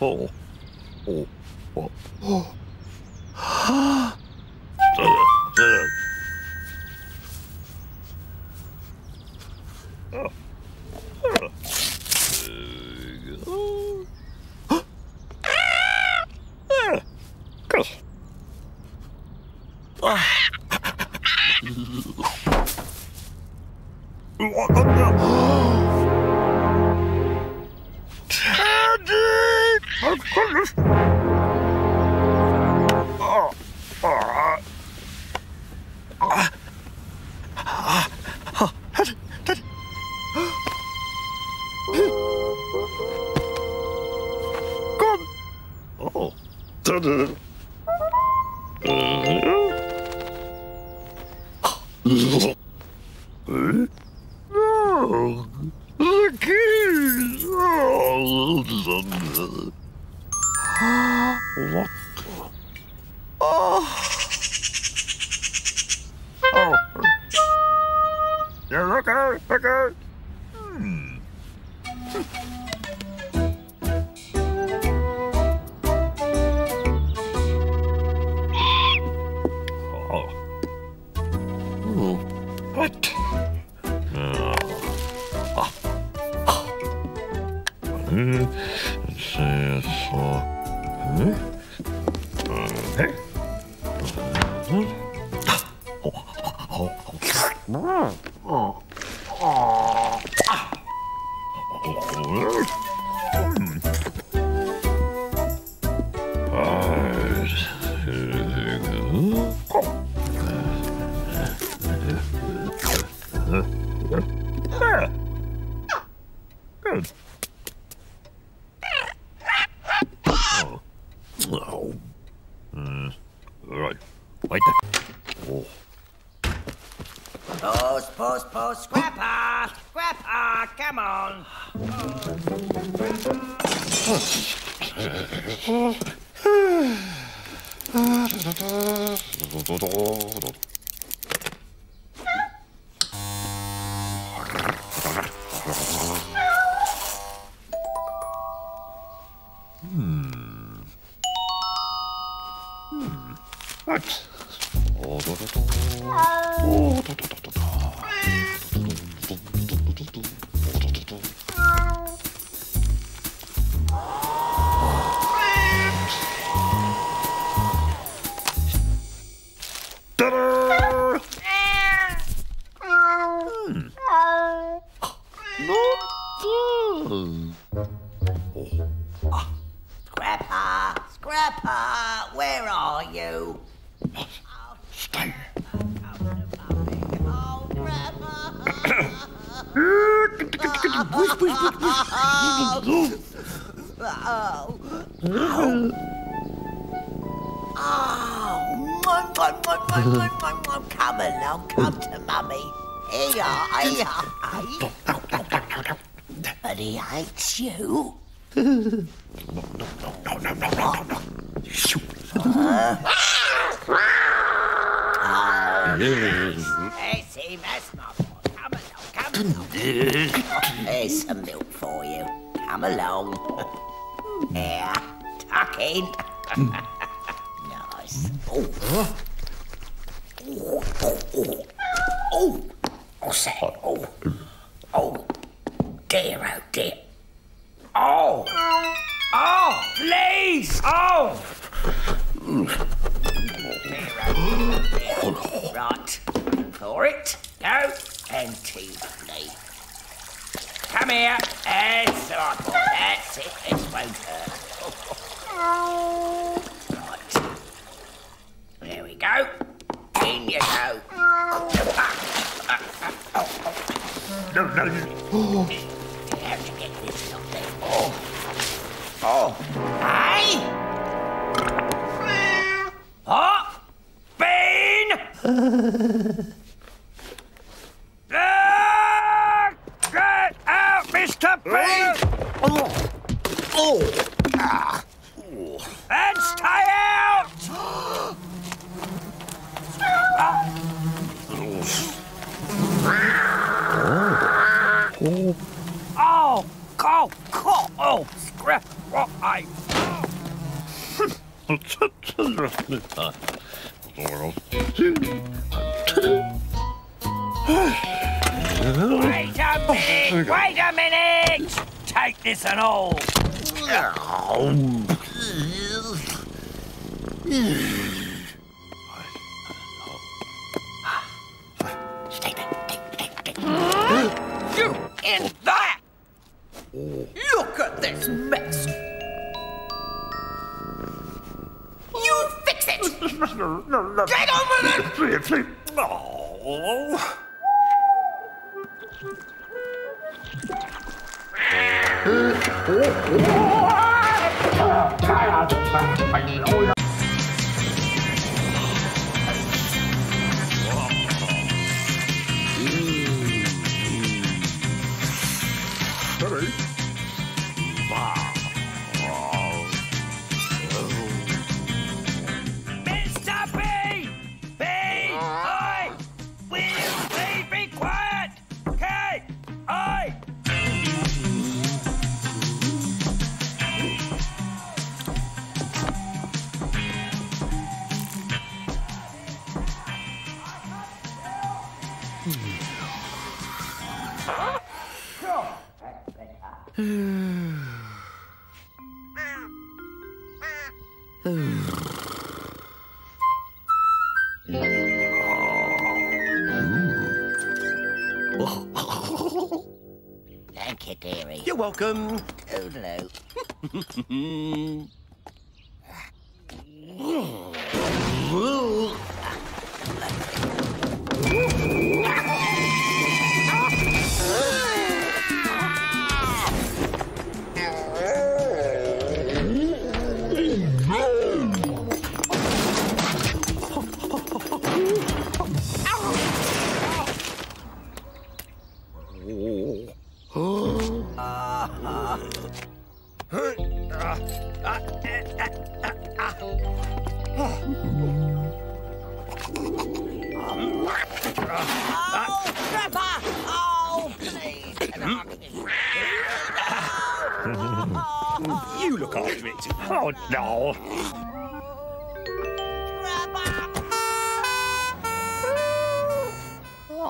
哦哦哦哦啊。hmm här. Så här. Pepper, where are you? Stay. Oh, come along, come to mummy. Here, here, But he hates you. no, no, no, no, no, no, no. There's some milk for you. Come along. There, tuck in. nice. Oh. 呵 Welcome, no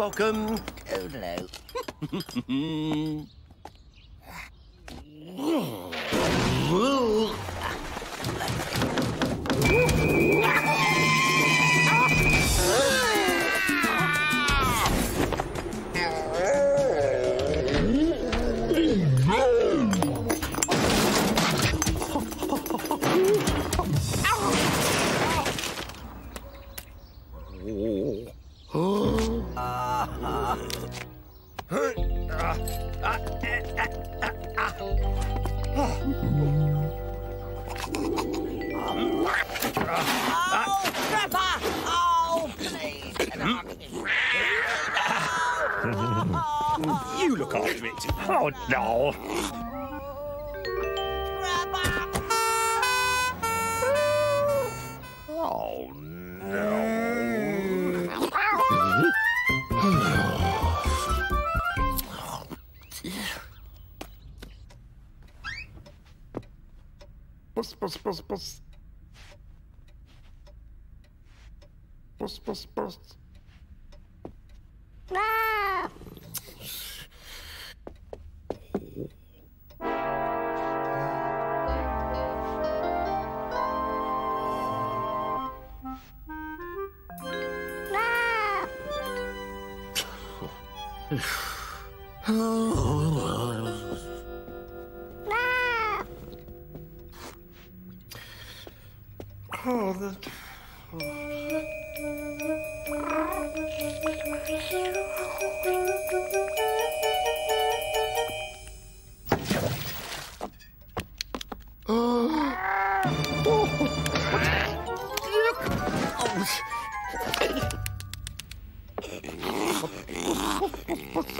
welcome. You look after it. Oh no! Oh no! Puss, puss, puss, puss. Puss, puss, puss. Oh, that. Oh. Oh. Gut.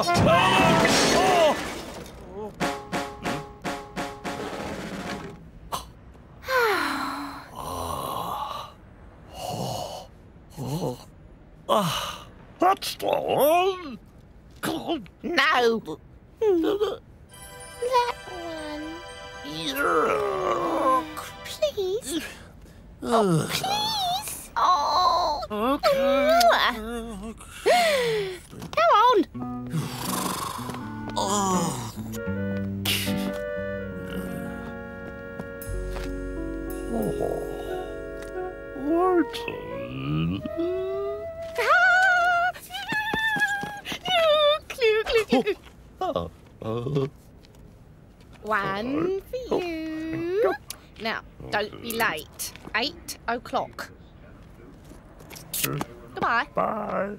That's the one. God. No. That one. Yeah. Please. Oh, please. O'clock. Hmm. Goodbye. bye.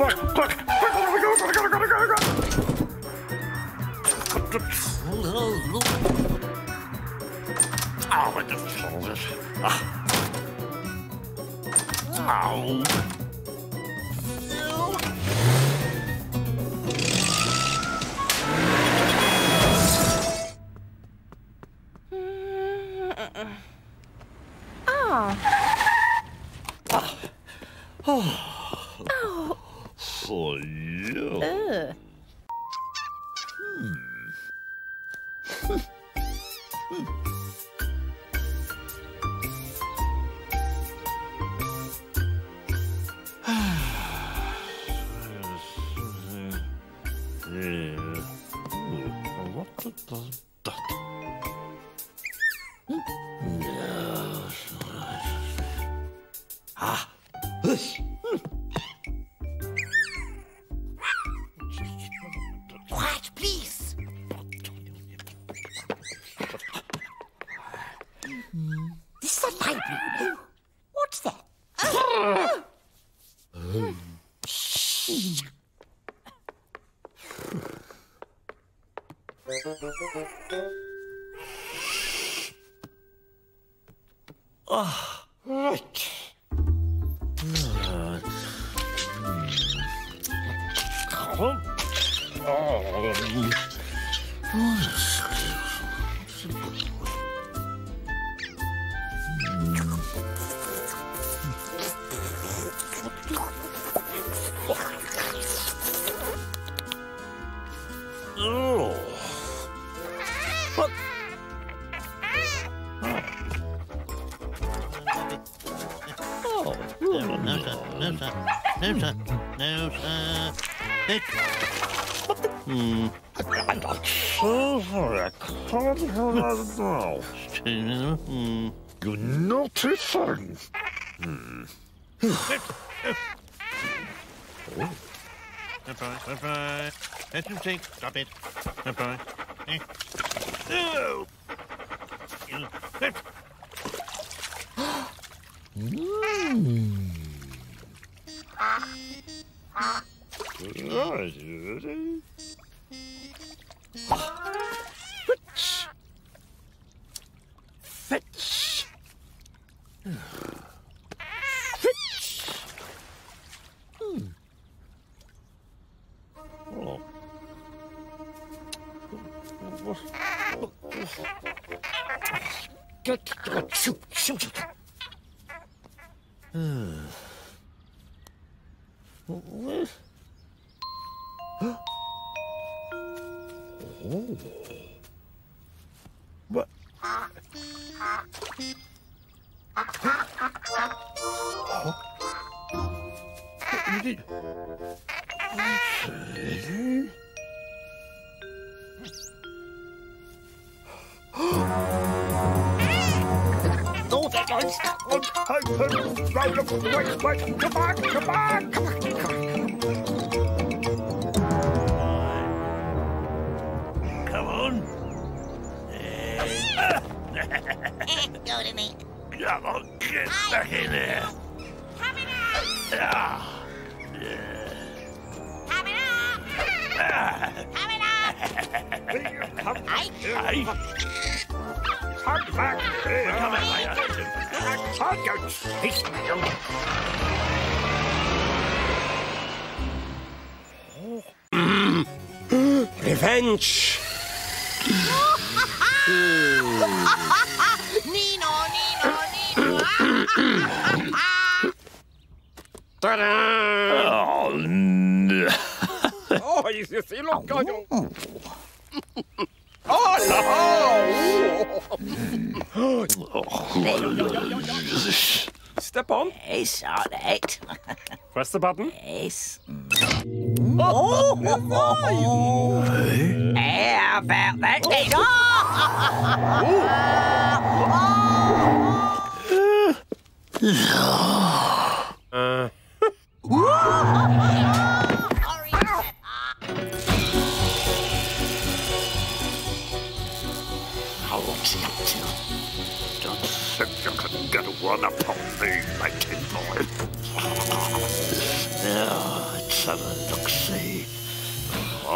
Oh, quick, quick, quick, gotta go, gotta go, gotta go, gotta go. Oh, I just told it. Ah. Ow. Oh, Surprise, surprise. Let him take. Stop it. No! Fetch. Fetch. Fetch. Get, get, shoot, shoot, shoot. What? Oh. Wait, wait, come on, come on, come on, come on. Come on. Go to me. Come on. Get back in there. Oh. Revenge! Nino, Nino, Nino. Ta-da! Oh, no. Oj, se ser lockad ut! Press the button. Yes. Oh, How about that, oh. Nino? How oh.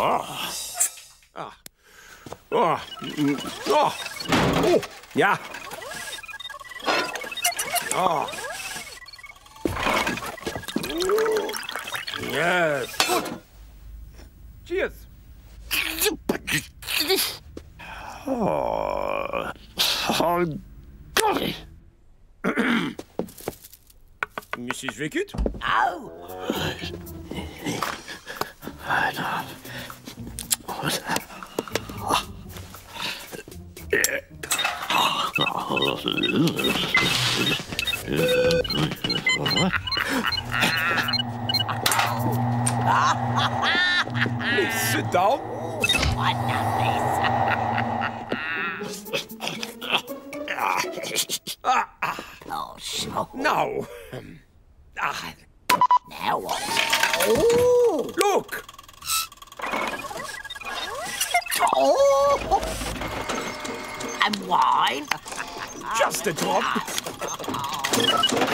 Oh, Oh, oh. oh. Ja. Oh. Yes. Good. Cheers. oh, oh golly. Mrs. Wicket? Oh, God. Sit down. What the ah. face. oh, show. No. mine. Just a drop. Oh.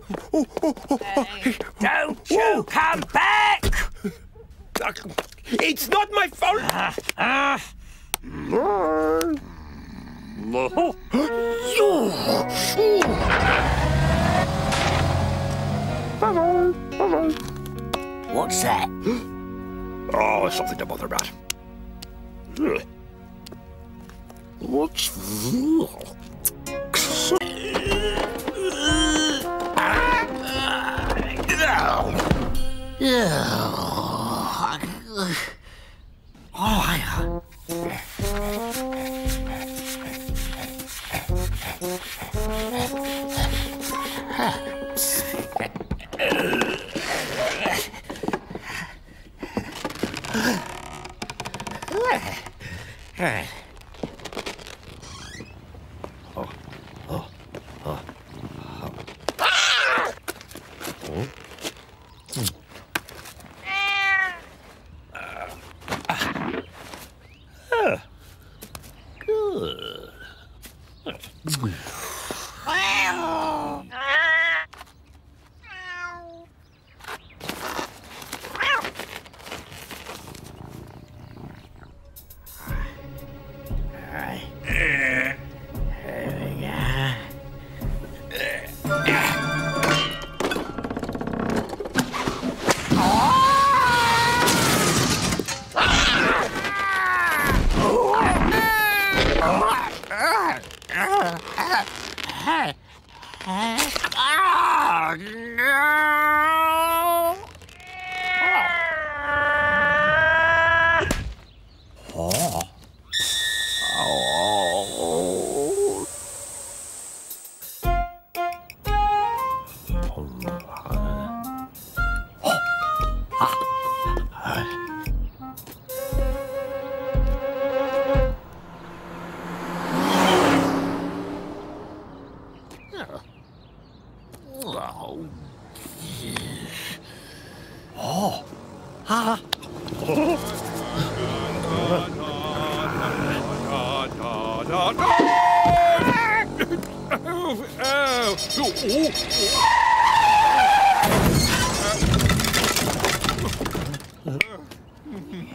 All right. oh, oh, oh, oh.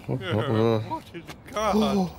Uh, what is God?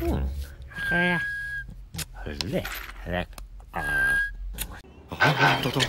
Hmm. Yeah. Look. とっと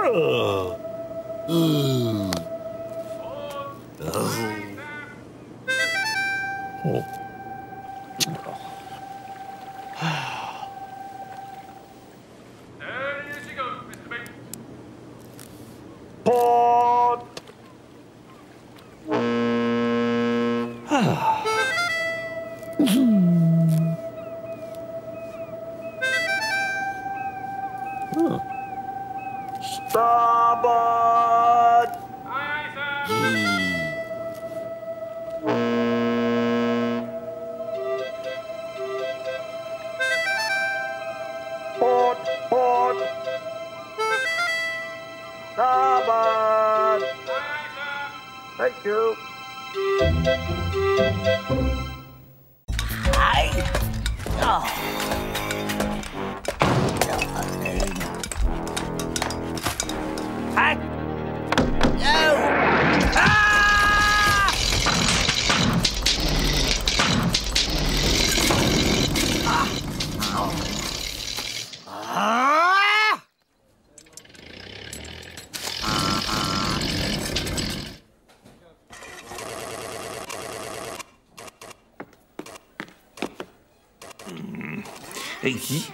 girl. Mm. Oh. oh. pays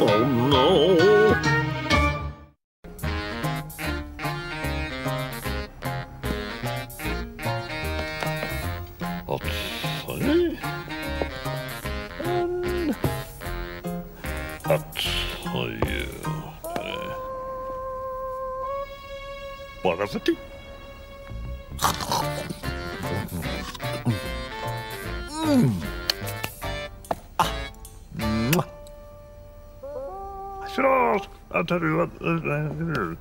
Oh no! Let's see. And that's you. What is it? tar du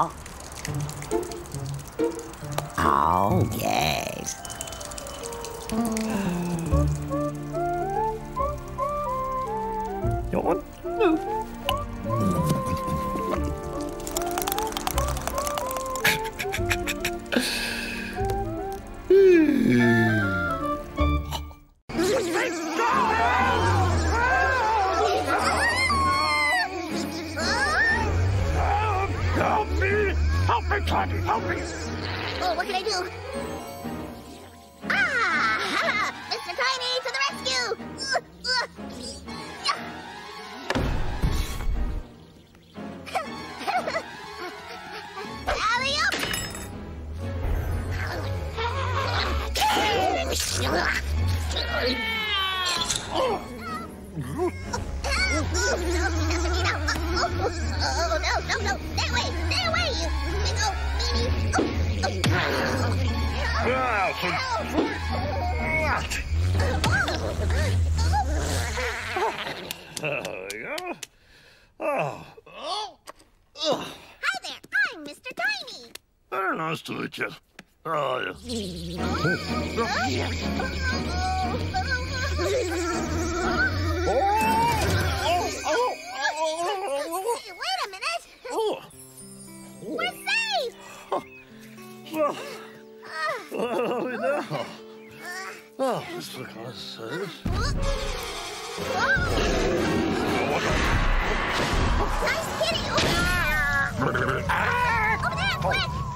Oh,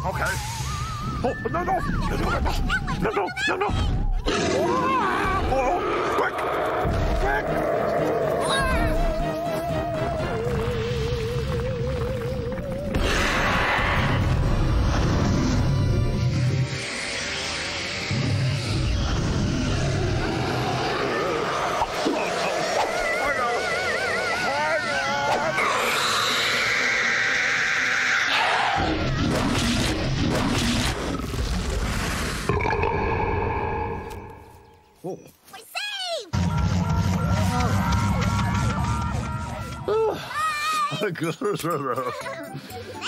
Okay. Oh, no, no. No, no, no, no. Oh,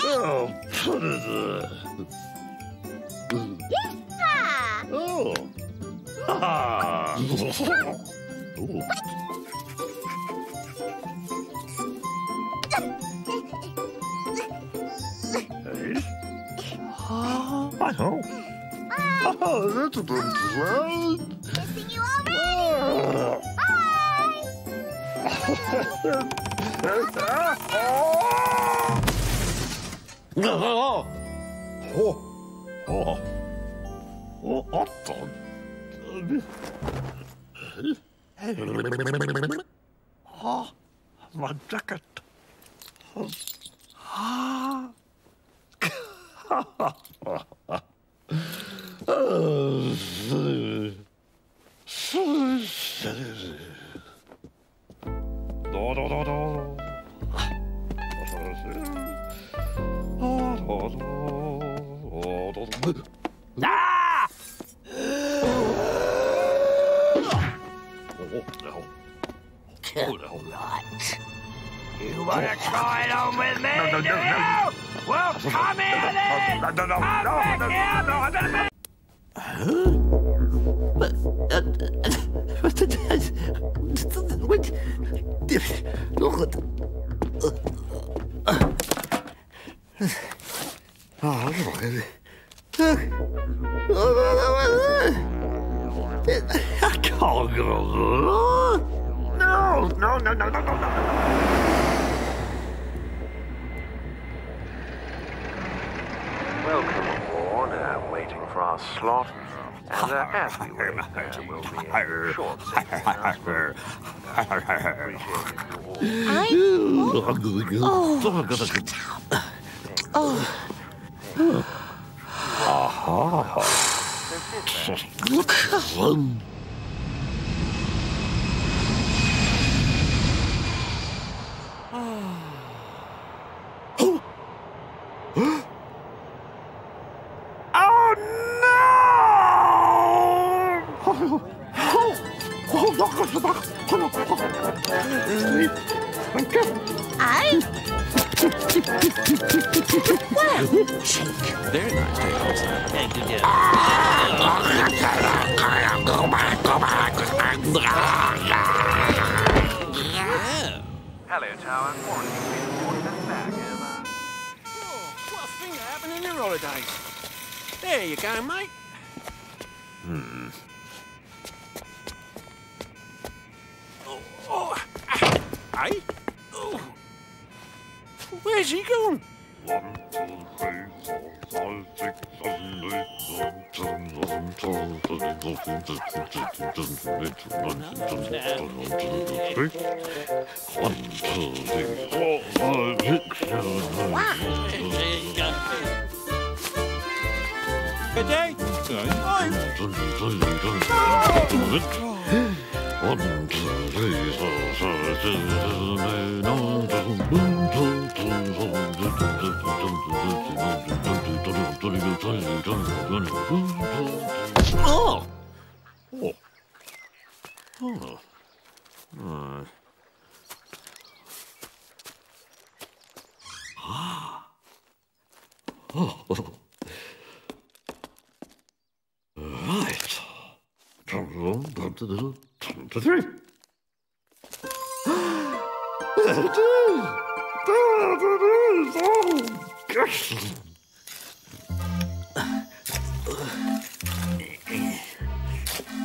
Oh, put it there. Oh. Ah. Ooh. Oh, oh, oh, oh, oh, oh, my jacket. No, no, no, no. Ah! Oh, no. Oh, no. Right. You wanna try it on with me? No, no, no, do no. you? Well, come here then! No, no, no, Come no, back no, here, no, no, Mr. Big! I can't go. No, no. Welcome aboard, uh, waiting for our slot. And as we wait, there will be a short safety announcement. Appreciate you all. Oh! Oh. Oh. Uh. Ah. Oh. Right. Three. There it is. There it is. Oh, gosh.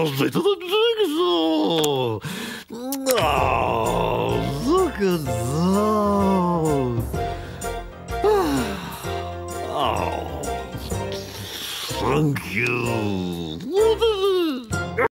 aos 18.